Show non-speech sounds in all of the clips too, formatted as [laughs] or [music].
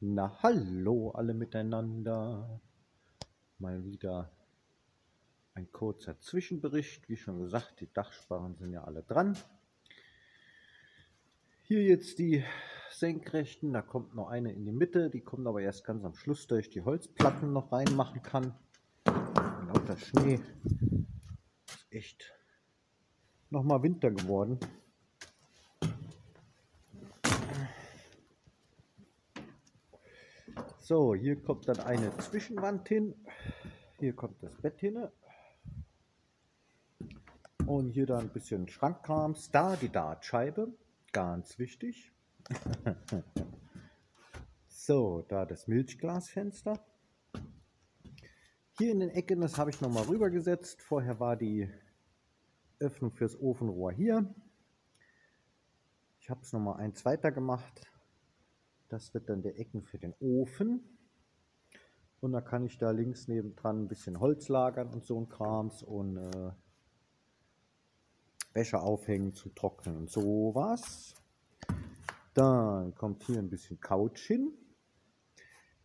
Na hallo alle miteinander. Mal wieder ein kurzer Zwischenbericht. Wie schon gesagt, die Dachsparren sind ja alle dran. Hier jetzt die Senkrechten, da kommt noch eine in die Mitte, die kommt aber erst ganz am Schluss, da ich die Holzplatten noch reinmachen kann. Lauter Schnee. Ist echt nochmal Winter geworden. So, hier kommt dann eine Zwischenwand hin. Hier kommt das Bett hin. Und hier dann ein bisschen Schrankkrams. Da die Dartscheibe, ganz wichtig. [laughs] so, da das Milchglasfenster. Hier in den Ecken, das habe ich nochmal rübergesetzt. Vorher war die Öffnung fürs Ofenrohr hier. Ich habe es nochmal eins weiter gemacht. Das wird dann der Ecken für den Ofen. Und da kann ich da links nebendran ein bisschen Holz lagern und so ein Krams und äh, Wäsche aufhängen zu trocknen und sowas. Dann kommt hier ein bisschen Couch hin.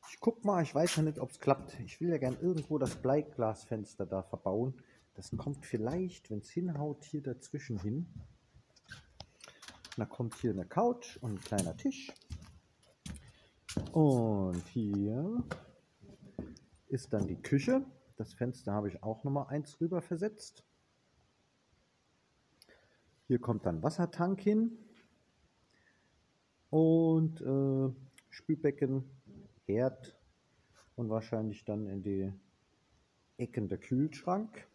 Ich guck mal, ich weiß ja nicht, ob es klappt. Ich will ja gern irgendwo das Bleiglasfenster da verbauen. Das kommt vielleicht, wenn es hinhaut, hier dazwischen hin. Da kommt hier eine Couch und ein kleiner Tisch. Und hier ist dann die Küche. Das Fenster habe ich auch nochmal eins rüber versetzt. Hier kommt dann Wassertank hin. Und äh, Spülbecken, Herd und wahrscheinlich dann in die Ecken der Kühlschrank.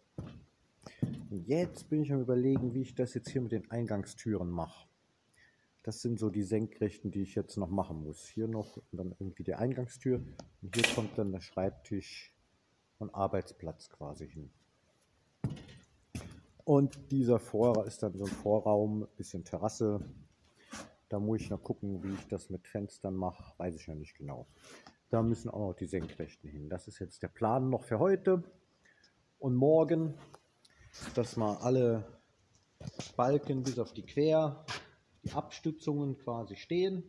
Jetzt bin ich am überlegen, wie ich das jetzt hier mit den Eingangstüren mache. Das sind so die Senkrechten, die ich jetzt noch machen muss. Hier noch dann irgendwie die Eingangstür. Und hier kommt dann der Schreibtisch und Arbeitsplatz quasi hin. Und dieser Vorraum ist dann so ein Vorraum, bisschen Terrasse. Da muss ich noch gucken, wie ich das mit Fenstern mache. Weiß ich ja nicht genau. Da müssen auch noch die Senkrechten hin. Das ist jetzt der Plan noch für heute. Und morgen, dass mal alle Balken bis auf die Quer Abstützungen quasi stehen.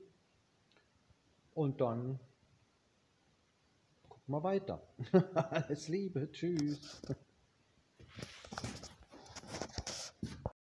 Und dann gucken wir weiter. [laughs] Alles Liebe, tschüss.